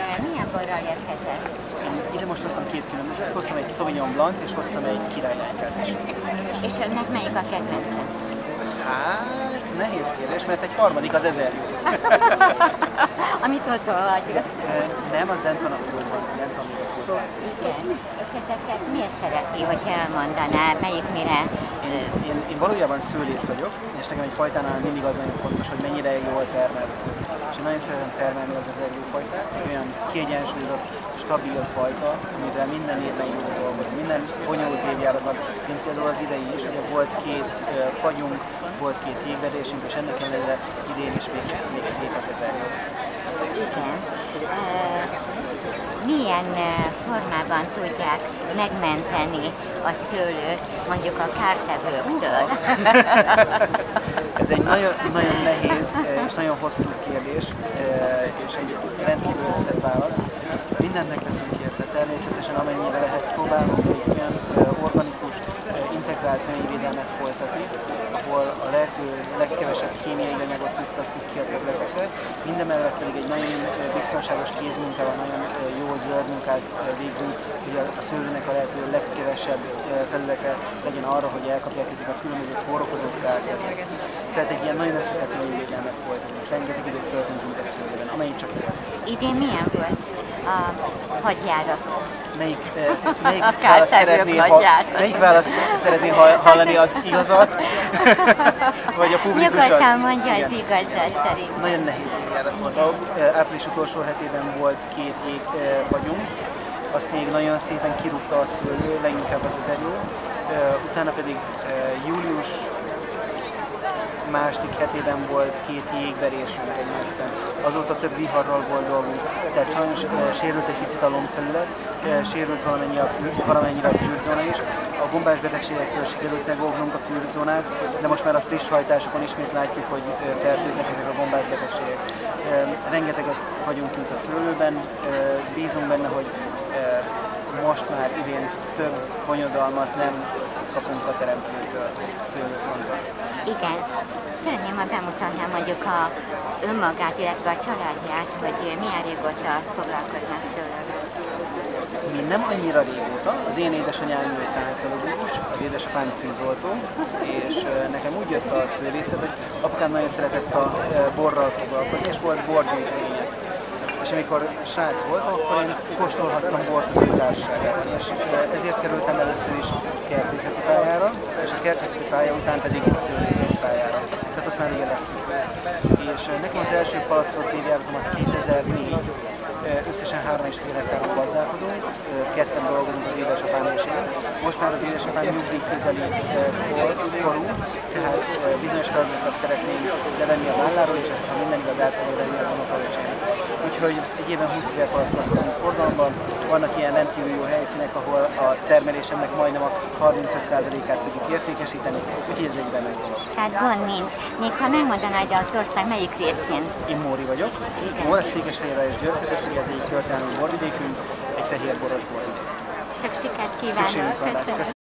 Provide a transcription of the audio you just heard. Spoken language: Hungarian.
milyen borral érkezett? Ide most hoztam két különbözőt, hoztam egy Sauvignon Blanc és hoztam egy királylánykát is. És önnek melyik a kedvence? Hát, nehéz kérdés, mert egy harmadik az ezer jó. Amit ott vagy. Eh, Nem, az bent van a pultban, bent van még a pultban. Igen. És ezeket miért szereti, hogy elmondaná, melyik mire? Én, én, én valójában szőlész vagyok, és nekem egy fajtánál mindig az nagyon fontos, hogy mennyire jól termel. És én nagyon szeretem termelni az ezer jó fajtát, egy olyan kiegyensúlyozott, stabil fajta, amivel minden évben jól dolgozni, minden bonyolult évjáratban, mint például az idei is, ugye volt két fagyunk, volt két jégverésünk, és ennek ellenére idén is még, még szép az ezer jó. Milyen eh, formában tudják megmenteni a szőlőt mondjuk a kártevőktől? Ez egy nagyon, nagyon nehéz eh, és nagyon hosszú kérdés, eh, és egy rendkívül összetett válasz. Mindent megteszünk érte, természetesen amennyire lehet próbálunk egy olyan organikus, integrált növényvédelmet folytatni, ahol a lehető legkevesebb kémiai anyagot juttatjuk ki a területekre. Mindemellett pedig egy nagyon biztonságos kézmunkával, nagyon jó zöld munkát végzünk, hogy a, szőlőnek a lehető legkevesebb felülete legyen arra, hogy elkapják ezek a különböző kórokozók kárt. Tehát egy ilyen nagyon összetett növényvédelmet folytatunk. Rengeteg időt töltünk a szőlőben, amelyik csak lehet. Idén milyen volt a hadjárat? Melyik, melyik, A válasz kártevők szeretné, ha, melyik válasz szeretné ha- hallani az igazat, vagy a publikusat? Nyugodtan mondja Igen. az igazat szerint. Nagyon nehéz évjárat volt. A, eh, április utolsó hetében volt két jég vagyunk, azt még nagyon szépen kirúgta a szőlő, leginkább az az erő. Utána pedig július második hetében volt két jégverésünk egymás után. Azóta több viharral volt dolgunk, tehát sajnos sérült egy picit a lombfelület, sérült valamennyi a fűr, valamennyire a fűrzóna is. A gombás betegségektől sikerült megóvnunk a fűrzónát, de most már a friss hajtásokon ismét látjuk, hogy fertőznek ezek a gombás betegségek. Rengeteget vagyunk kint a szőlőben, bízunk benne, hogy most már idén több bonyodalmat nem kapunk a teremtőtől szőlőfronton. Igen. Szeretném, ha bemutatnám mondjuk a önmagát, illetve a családját, hogy milyen régóta foglalkoznak szőlővel. Mi nem annyira régóta, az én édesanyám ő egy táncpedagógus, az édesapám tűzoltó, és nekem úgy jött a szőlészet, hogy apukám nagyon szeretett a borral foglalkozni, és volt borgyűjteménye. Amikor srác voltam, akkor én kóstolhattam bort az ő és ezért kerültem először is kertészeti pályára, és a kertészeti pálya után pedig szőlészeti pályára. Tehát ott már igen És ö, nekem az első palackozott évjáratom az 2004, Összesen három és fél hektáron gazdálkodunk, ketten dolgozunk az édesapám és én. Most már az édesapám nyugdíj közeli kor- korú, tehát bizonyos feladatokat szeretnénk levenni a válláról, és ezt ha minden igaz át fogja venni az unokaöcsének. Úgyhogy egy évben 20 ezer palackot hozunk forgalomban, vannak ilyen rendkívül jó helyszínek, ahol a termelésemnek majdnem a 35%-át tudjuk értékesíteni, úgyhogy ez egyben megvan. Tehát gond nincs. Még ha megmondanád, de az ország melyik részén? Én Móri vagyok. Móra Székesfehérvár és Győr között, ugye ez egy történelmi borvidékünk, egy fehér boros borvidék. Sok sikert kívánok. Köszönöm.